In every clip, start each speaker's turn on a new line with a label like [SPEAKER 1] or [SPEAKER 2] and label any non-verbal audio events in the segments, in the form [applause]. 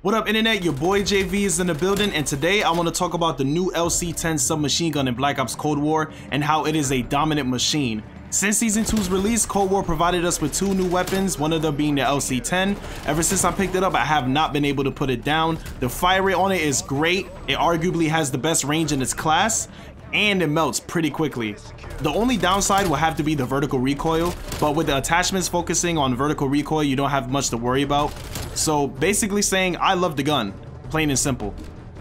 [SPEAKER 1] What up internet, your boy Jei V is in the building and today I want to talk about the new LC-10 submachine gun in Black Ops Cold War and how it is a dominant machine. Since Season 2's release, Cold War provided us with two new weapons, one of them being the LC-10. Ever since I picked it up, I have not been able to put it down. The fire rate on it is great, it arguably has the best range in its class, and it melts pretty quickly. The only downside will have to be the vertical recoil, but with the attachments focusing on vertical recoil, you don't have much to worry about. So basically saying, I love the gun, plain and simple.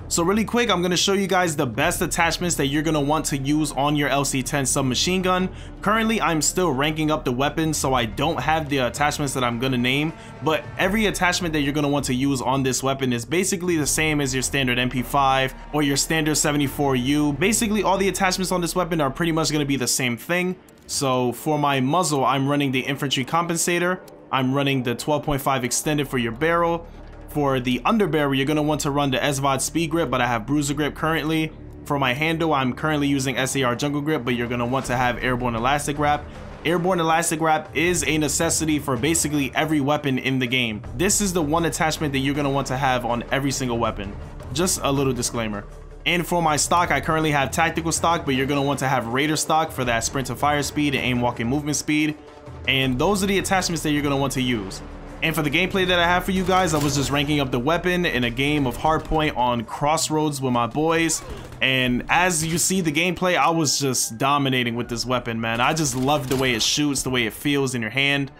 [SPEAKER 1] So really quick, I'm to show you guys the best attachments that you're to want to use on your LC-10 submachine gun. Currently, I'm still ranking up the weapon, so I don't have the attachments that I'm to name, but every attachment that you're to want to use on this weapon is basically the same as your standard MP5 or your standard 74U. Basically, all the attachments on this weapon are pretty much to be the same thing. So for my muzzle, I'm running the infantry compensator. I'm running the 12.5 extended for your barrel. For the underbarrel, you're going to want to run the SVOD speed grip, but I have bruiser grip currently. For my handle, I'm currently using SASR jungle grip, but you're going to want to have airborne elastic wrap. Airborne elastic wrap is a necessity for basically every weapon in the game. This is the one attachment that you're going to want to have on every single weapon. Just a little disclaimer. And for my stock, I currently have tactical stock, but you're going to want to have raider stock for that sprint to fire speed and aim walking movement speed. And those are the attachments that you're going to want to use. And for the gameplay that I have for you guys, I was just ranking up the weapon in a game of Hardpoint on Crossroads with my boys. And as you see the gameplay, I was just dominating with this weapon, man. I just love the way it shoots, the way it feels in your hand.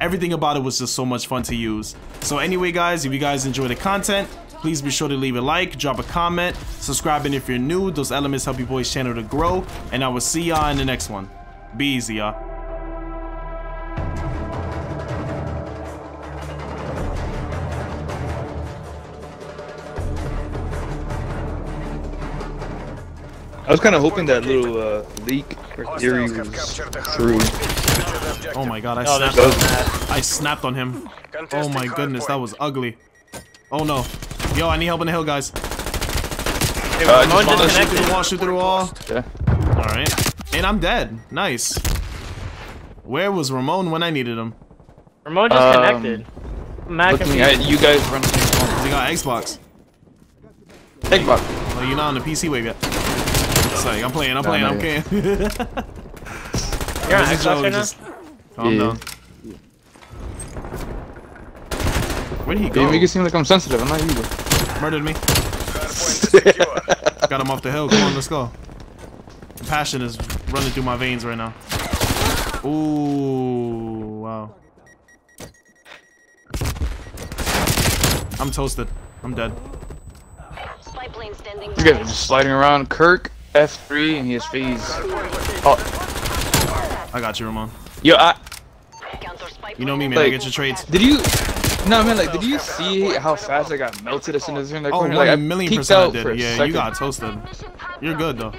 [SPEAKER 1] Everything about it was just so much fun to use. So anyway, guys, if you guys enjoy the content, please be sure to leave a like, drop a comment, subscribe, and if you're new. Those elements help your boys channel to grow. And I will see y'all in the next one. Be easy, y'all.
[SPEAKER 2] I was kind of hoping that little uh, leak or theory was true.
[SPEAKER 1] Oh my god, I
[SPEAKER 3] Oh,
[SPEAKER 1] snapped
[SPEAKER 3] there's
[SPEAKER 1] on
[SPEAKER 3] so
[SPEAKER 1] him. I snapped on him. Oh my goodness, that was ugly. Oh no. Yo, I need help in the hill, guys.
[SPEAKER 3] Hey,
[SPEAKER 2] Uh,
[SPEAKER 3] Ramon
[SPEAKER 2] just
[SPEAKER 3] just
[SPEAKER 1] Shoot through the wall, shoot through the wall.
[SPEAKER 2] Yeah.
[SPEAKER 1] Alright. And I'm dead. Nice. Where was Ramon when I needed him?
[SPEAKER 3] Ramon just
[SPEAKER 2] Um,
[SPEAKER 3] connected. Mac
[SPEAKER 2] Looking at you guys running things
[SPEAKER 1] He got Xbox.
[SPEAKER 2] Xbox.
[SPEAKER 1] Oh, you're not on the PC wave yet. Sorry, I'm playing, I'm playing,
[SPEAKER 2] nah,
[SPEAKER 1] I'm
[SPEAKER 2] yeah.
[SPEAKER 1] playing. [laughs]
[SPEAKER 3] You're on Xbox
[SPEAKER 1] Joe,
[SPEAKER 3] right now?
[SPEAKER 1] Calm
[SPEAKER 2] Yeah.
[SPEAKER 1] down. Where'd he go?
[SPEAKER 2] You make it seem like I'm sensitive. I'm not you.
[SPEAKER 1] Murdered me. Got him off the hill. Come on, let's go. The passion is running through my veins right now. Ooh, wow. I'm toasted. I'm dead.
[SPEAKER 4] Spy plane standing
[SPEAKER 2] Look at him
[SPEAKER 4] by.
[SPEAKER 2] just sliding around. Kirk F3 and he has phase. Oh,
[SPEAKER 1] I got you, Ramon.
[SPEAKER 2] yo, I
[SPEAKER 1] You know me,
[SPEAKER 4] plane
[SPEAKER 1] man. I get your trades.
[SPEAKER 2] did you? No, man. Like, did you see how fast I got melted as soon as I turned that
[SPEAKER 1] Oh,
[SPEAKER 2] corner?
[SPEAKER 1] one
[SPEAKER 2] like, I
[SPEAKER 1] million percent I
[SPEAKER 2] out for a
[SPEAKER 1] did. Yeah, you got toasted. You're good, though.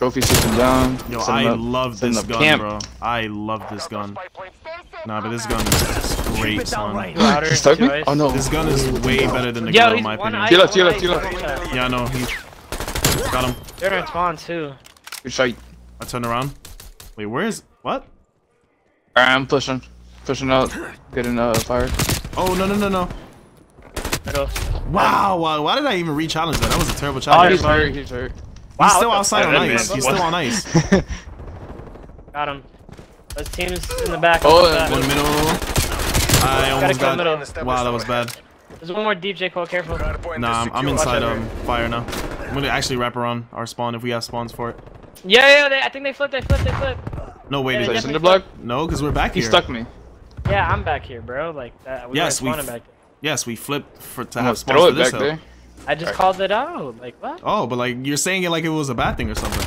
[SPEAKER 5] Hardpoint is secure.
[SPEAKER 2] Trophy system down.
[SPEAKER 1] Yo,
[SPEAKER 2] setting
[SPEAKER 1] I
[SPEAKER 2] up-
[SPEAKER 1] love
[SPEAKER 2] setting
[SPEAKER 1] this gun,
[SPEAKER 2] camp.
[SPEAKER 1] bro. I love this gun. Nah, but this gun is great, son.
[SPEAKER 3] Louder,
[SPEAKER 2] stuck me? Oh no.
[SPEAKER 1] This gun is way better than the
[SPEAKER 3] Yo,
[SPEAKER 1] gun, in my opinion.
[SPEAKER 3] eye.
[SPEAKER 2] Kill us, kill
[SPEAKER 3] one
[SPEAKER 2] us, kill us.
[SPEAKER 3] eye.
[SPEAKER 1] Yeah, I know. He got him.
[SPEAKER 3] They're gonna spawn too.
[SPEAKER 2] Good shot.
[SPEAKER 1] I turned around. Wait, where is what?
[SPEAKER 2] Alright, I'm pushing. Pushing out. Getting uh fire.
[SPEAKER 1] Oh no no no no! Wow, wow, why did I even re-challenge that? That was a terrible
[SPEAKER 2] Oh,
[SPEAKER 1] challenge.
[SPEAKER 2] he's
[SPEAKER 1] he's
[SPEAKER 2] hurt. He's hurt.
[SPEAKER 3] Wow,
[SPEAKER 1] still outside on ice. He's still on ice.
[SPEAKER 3] Got him. Those teams in the back.
[SPEAKER 2] Oh,
[SPEAKER 3] in the back.
[SPEAKER 1] One middle. I almost
[SPEAKER 3] kill
[SPEAKER 1] got.
[SPEAKER 3] middle.
[SPEAKER 1] Wow, that was bad.
[SPEAKER 3] There's one more deep, J. Cole. Careful.
[SPEAKER 1] Nah, I'm, I'm inside
[SPEAKER 3] Watch
[SPEAKER 1] um fire now. I'm gonna actually wrap around our spawn if we have spawns for it.
[SPEAKER 3] Yeah, yeah, they, I think they flipped, they flipped, they flipped.
[SPEAKER 1] No, wait,
[SPEAKER 3] Yeah,
[SPEAKER 1] is
[SPEAKER 2] Is that cinder block?
[SPEAKER 1] no, because we're back
[SPEAKER 2] He
[SPEAKER 1] here.
[SPEAKER 2] He stuck me.
[SPEAKER 3] Yeah, I'm back here, bro. Like, that. we
[SPEAKER 1] Yes,
[SPEAKER 3] were
[SPEAKER 1] we
[SPEAKER 3] back there.
[SPEAKER 1] Yes, we flipped for to
[SPEAKER 2] I'm
[SPEAKER 1] have
[SPEAKER 2] gonna
[SPEAKER 1] spawns
[SPEAKER 2] throw
[SPEAKER 1] for
[SPEAKER 2] it
[SPEAKER 1] this
[SPEAKER 2] back
[SPEAKER 1] hill.
[SPEAKER 2] there.
[SPEAKER 3] I just
[SPEAKER 2] Alright.
[SPEAKER 3] called it out. Like, what?
[SPEAKER 1] Oh, but like you're saying it like it was a bad thing or something.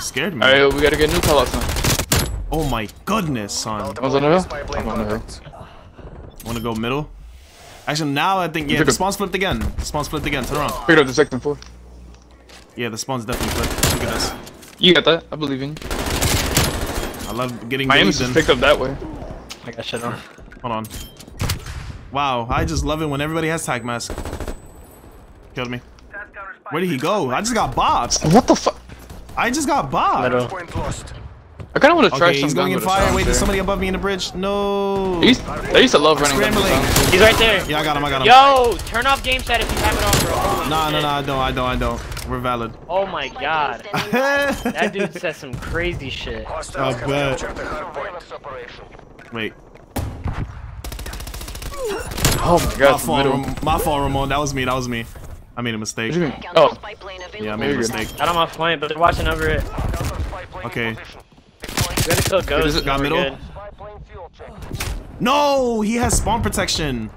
[SPEAKER 1] Scared me.
[SPEAKER 2] Alright, we gotta get new callouts now.
[SPEAKER 1] Oh my goodness, son.
[SPEAKER 2] One's on the hill? I'm on the hill.
[SPEAKER 1] Wanna go middle? Actually, now I think yeah,
[SPEAKER 2] Pick
[SPEAKER 1] the
[SPEAKER 2] up-
[SPEAKER 1] spawn flipped again. The spawn flipped again. Turn around.
[SPEAKER 2] Pick up the second floor.
[SPEAKER 1] Yeah, the spawn's definitely flipped. Look at this.
[SPEAKER 2] You got that. I believe in you.
[SPEAKER 1] I love getting
[SPEAKER 2] My aim
[SPEAKER 1] believed
[SPEAKER 2] is picked up that way.
[SPEAKER 3] I got shit on.
[SPEAKER 1] Hold on. Wow, I just love it when everybody has tac mask. Killed me. Where did he go? I just got bobbed.
[SPEAKER 2] What the fuck?
[SPEAKER 1] I just got bobbed.
[SPEAKER 3] Middle.
[SPEAKER 5] Point lost.
[SPEAKER 6] I kind of want to try
[SPEAKER 1] Okay,
[SPEAKER 6] some
[SPEAKER 1] he's going in
[SPEAKER 6] guns with a
[SPEAKER 1] fire. Wait, there's somebody above me in the bridge. No.
[SPEAKER 6] They used, they used to love running guns with
[SPEAKER 1] Scrambling.
[SPEAKER 6] silencers.
[SPEAKER 3] He's right there.
[SPEAKER 1] Yeah, I got him. I got him.
[SPEAKER 3] Yo, turn off game set if you have it on, bro. Holy
[SPEAKER 1] Nah, no,
[SPEAKER 3] shit.
[SPEAKER 1] no, I don't. I don't. I don't. We're valid.
[SPEAKER 3] Oh my god. [laughs] That dude said some crazy shit.
[SPEAKER 5] Hostiles
[SPEAKER 1] I bet.
[SPEAKER 5] captured the hard point.
[SPEAKER 1] Wait.
[SPEAKER 6] Oh my
[SPEAKER 1] My
[SPEAKER 6] god,
[SPEAKER 1] fault, my fault, Ramon. That was me. That was me. I made a mistake.
[SPEAKER 6] What do you mean?
[SPEAKER 4] Counter
[SPEAKER 6] Oh,
[SPEAKER 1] Yeah, I made a
[SPEAKER 6] Very good.
[SPEAKER 1] mistake.
[SPEAKER 3] Got him off point, but they're watching over it.
[SPEAKER 1] Okay.
[SPEAKER 3] We gotta kill Ghost.
[SPEAKER 1] it got middle? No, he has spawn protection.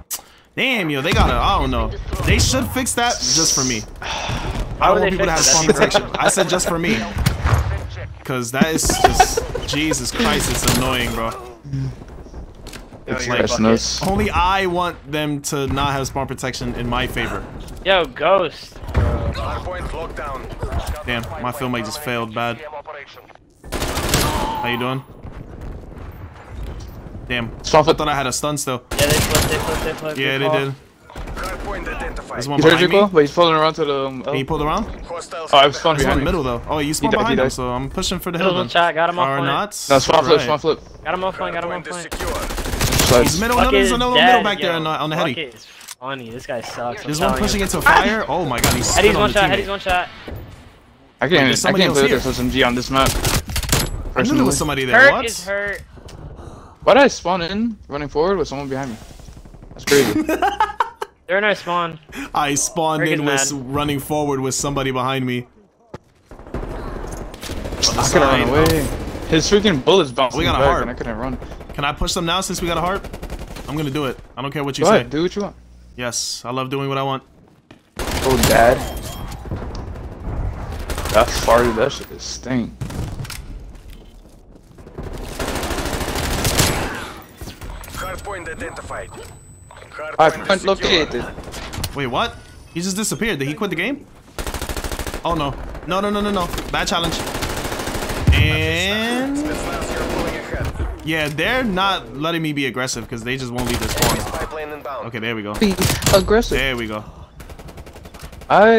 [SPEAKER 1] Damn, yo, they gotta. I don't know. They should fix that just for me. [sighs] I don't want people to have spawn protection. I said just for me. Cause that is just Jesus Christ, it's annoying, bro. It's like
[SPEAKER 6] That's nuts.
[SPEAKER 1] only I want them to not have spawn protection in my favor.
[SPEAKER 3] Yo, Ghost.
[SPEAKER 5] Hard point locked down.
[SPEAKER 1] Damn, my film like just failed bad. How you doing? Damn.
[SPEAKER 6] Spawn
[SPEAKER 1] I thought I had a stun still.
[SPEAKER 3] Yeah, they flipped, they flipped, they flipped.
[SPEAKER 1] Yeah,
[SPEAKER 3] Good
[SPEAKER 1] they
[SPEAKER 3] call.
[SPEAKER 1] did.
[SPEAKER 5] Hard point identified.
[SPEAKER 1] There's one
[SPEAKER 6] You heard
[SPEAKER 1] behind me.
[SPEAKER 6] But he's falling around to the. Um,
[SPEAKER 1] He pulled around?
[SPEAKER 6] Oh, I was spawned
[SPEAKER 1] There's
[SPEAKER 6] behind
[SPEAKER 1] in the middle though. Oh, you spawned
[SPEAKER 6] died,
[SPEAKER 1] behind him, so I'm pushing for the
[SPEAKER 3] Middle
[SPEAKER 1] hill
[SPEAKER 3] one
[SPEAKER 1] then.
[SPEAKER 3] shot, got him off
[SPEAKER 1] Or
[SPEAKER 3] point.
[SPEAKER 1] not?
[SPEAKER 6] No, spawn flip,
[SPEAKER 1] Alright.
[SPEAKER 6] spawn flip.
[SPEAKER 3] Got him off point, got him
[SPEAKER 5] Hard
[SPEAKER 3] off
[SPEAKER 5] point is
[SPEAKER 3] point.
[SPEAKER 5] secure.
[SPEAKER 6] Slides.
[SPEAKER 1] He's middle, no, there's another
[SPEAKER 3] dead,
[SPEAKER 1] middle back there
[SPEAKER 3] yo.
[SPEAKER 1] on the, on the heady.
[SPEAKER 3] Is funny. This guy sucks. I'm
[SPEAKER 1] There's one pushing
[SPEAKER 3] you.
[SPEAKER 1] into a fire. Oh my god, he's
[SPEAKER 3] Heady's
[SPEAKER 1] still on
[SPEAKER 3] one shot,
[SPEAKER 1] teammate.
[SPEAKER 3] Heady's one shot.
[SPEAKER 6] I can't. I
[SPEAKER 1] somebody
[SPEAKER 6] can't
[SPEAKER 1] else
[SPEAKER 6] play with this SMG on this map.
[SPEAKER 1] I knew there
[SPEAKER 6] Personally.
[SPEAKER 1] was somebody there.
[SPEAKER 3] Hurt
[SPEAKER 1] What?
[SPEAKER 3] is hurt.
[SPEAKER 6] Why did I spawn in running forward with someone behind me? That's crazy. [laughs]
[SPEAKER 3] They're in our spawn.
[SPEAKER 1] I spawned
[SPEAKER 3] Friggin'
[SPEAKER 1] in with
[SPEAKER 3] mad.
[SPEAKER 1] running forward with somebody behind me.
[SPEAKER 6] I could have run away. His freaking bullets bounced
[SPEAKER 1] We got a
[SPEAKER 6] back
[SPEAKER 1] heart.
[SPEAKER 6] and I couldn't run.
[SPEAKER 1] Can I push them now since we got a heart? I'm gonna do it. I don't care what you
[SPEAKER 6] Go
[SPEAKER 1] say.
[SPEAKER 6] ahead, do what you want.
[SPEAKER 1] Yes, I love doing what I want.
[SPEAKER 6] Oh, dad. That farted, that shit is stink.
[SPEAKER 5] Hard point identified. Hard
[SPEAKER 6] I
[SPEAKER 5] point
[SPEAKER 6] point
[SPEAKER 5] is secure.
[SPEAKER 6] located.
[SPEAKER 1] Wait, what? He just disappeared. Did he quit the game? Oh no. No, no, no, no, no. Bad challenge. And
[SPEAKER 5] Spetsnaz, you're pulling ahead.
[SPEAKER 1] Yeah, they're not letting me be aggressive because they just won't leave this spawn.
[SPEAKER 5] Spy plane inbound.
[SPEAKER 1] Okay, there we go.
[SPEAKER 6] Be aggressive.
[SPEAKER 1] There we go.
[SPEAKER 6] I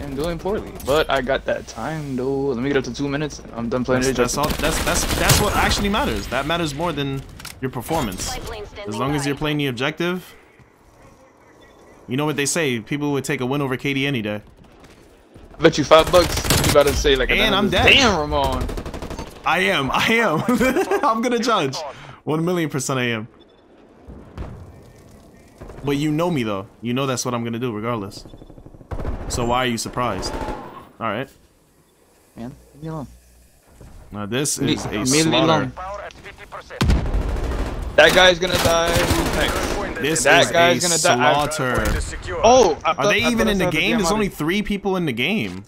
[SPEAKER 6] am doing poorly, but I got that time though. Let me get up to two minutes. I'm done playing
[SPEAKER 1] That's,
[SPEAKER 6] it.
[SPEAKER 1] that's all. That's that's that's what actually matters. That matters more than your performance.
[SPEAKER 4] Spy plane standing
[SPEAKER 1] As long as you're playing the objective. You know what they say? People would take a win over KD any day.
[SPEAKER 6] I bet you five bucks. You gotta say like.
[SPEAKER 1] And I'm dead.
[SPEAKER 6] Damn, Ramon.
[SPEAKER 1] I am. I am. [laughs] [laughs] I'm gonna judge. One million percent I am. But you know me though. You know that's what I'm gonna do regardless. So why are you surprised? All right.
[SPEAKER 6] Man, leave me alone.
[SPEAKER 1] Now this is a
[SPEAKER 6] me
[SPEAKER 1] slaughter.
[SPEAKER 6] alone.
[SPEAKER 5] Power at 50%.
[SPEAKER 6] That guy's gonna die. Who's next?
[SPEAKER 5] Hard point
[SPEAKER 1] This
[SPEAKER 6] That
[SPEAKER 1] is a
[SPEAKER 6] gonna
[SPEAKER 1] slaughter.
[SPEAKER 5] point is secure.
[SPEAKER 6] Oh, I
[SPEAKER 1] Are they even in the
[SPEAKER 6] saw
[SPEAKER 1] game? There's only three people in the game.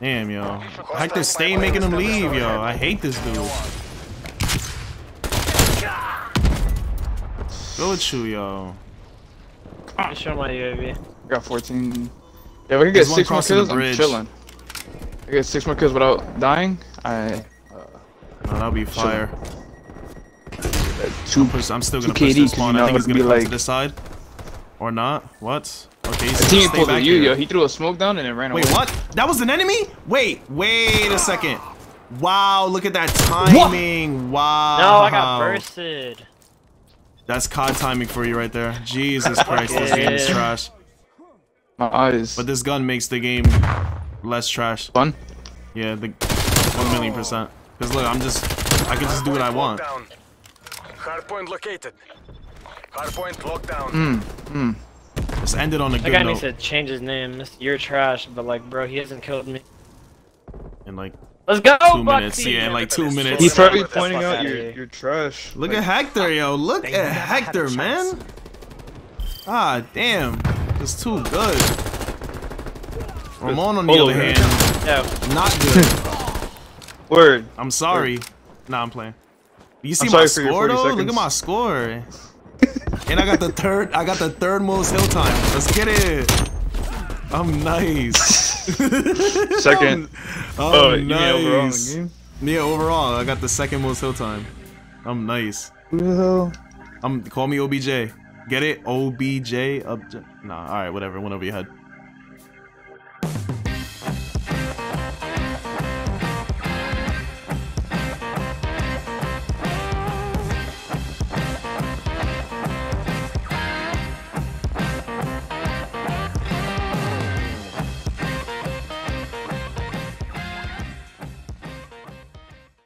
[SPEAKER 1] Damn, yo. Hector, stay making him leave, yo. I hate this dude. Go with you, yo.
[SPEAKER 3] Just show my UAV.
[SPEAKER 6] I got 14. Yeah, we can get
[SPEAKER 1] There's
[SPEAKER 6] six more kills. I'm
[SPEAKER 1] bridge.
[SPEAKER 6] chilling. I get six more kills without dying. I uh,
[SPEAKER 1] No, that'll be fire.
[SPEAKER 6] two.
[SPEAKER 1] Push- I'm still gonna
[SPEAKER 6] Two
[SPEAKER 1] push
[SPEAKER 6] KD,
[SPEAKER 1] this
[SPEAKER 6] 'cause
[SPEAKER 1] spawn. I think
[SPEAKER 6] it's
[SPEAKER 1] gonna
[SPEAKER 6] gonna
[SPEAKER 1] come
[SPEAKER 6] be
[SPEAKER 1] to
[SPEAKER 6] like-
[SPEAKER 1] this side. Or not? What? Okay, he's
[SPEAKER 6] The team
[SPEAKER 1] stay
[SPEAKER 6] pulled
[SPEAKER 1] back
[SPEAKER 6] at you,
[SPEAKER 1] here.
[SPEAKER 6] yo. He threw a smoke down and then ran
[SPEAKER 1] Wait,
[SPEAKER 6] away.
[SPEAKER 1] what? That was an enemy? Wait, wait a second. Wow, look at that timing. Wow.
[SPEAKER 3] No, I got bursted.
[SPEAKER 1] That's COD timing for you right there. [laughs] Jesus Christ, this game is trash.
[SPEAKER 6] My eyes.
[SPEAKER 1] But this gun makes the game less trash.
[SPEAKER 6] fun.
[SPEAKER 1] Yeah, the one million percent. Cause look, I'm just, I can just do what I want.
[SPEAKER 5] Hardpoint located. Hardpoint locked down. Hmm, hmm.
[SPEAKER 1] Just end it on a
[SPEAKER 3] That
[SPEAKER 1] good
[SPEAKER 3] guy needs
[SPEAKER 1] note.
[SPEAKER 3] to change his name. You're trash, but like, bro, he hasn't killed me.
[SPEAKER 1] In like
[SPEAKER 3] Let's go,
[SPEAKER 1] two minutes. Yeah, in like two
[SPEAKER 5] He's
[SPEAKER 1] minutes.
[SPEAKER 6] He's probably pointing out your your trash.
[SPEAKER 1] Look
[SPEAKER 6] Like,
[SPEAKER 1] at Hector, yo. Look at Hector, man. Ah, damn. It's too good. Ramon, on the other hand,
[SPEAKER 3] Yeah,
[SPEAKER 1] not good. [laughs]
[SPEAKER 6] Word.
[SPEAKER 1] I'm sorry. Nah, I'm playing. You see
[SPEAKER 6] I'm
[SPEAKER 1] my
[SPEAKER 6] sorry for your
[SPEAKER 1] score
[SPEAKER 6] 40
[SPEAKER 1] though? Look at my score. And I got the third. I got the third most hill time. Let's get it. I'm nice. [laughs]
[SPEAKER 6] Second.
[SPEAKER 1] I'm
[SPEAKER 6] Oh, you mean overall in
[SPEAKER 1] nice.
[SPEAKER 6] game?
[SPEAKER 1] Yeah, overall, I got the second most hill time. I'm nice.
[SPEAKER 6] Who the hell?
[SPEAKER 1] I'm call me OBJ. Get it? OBJ. Obj- nah, all right, whatever. Went over your head.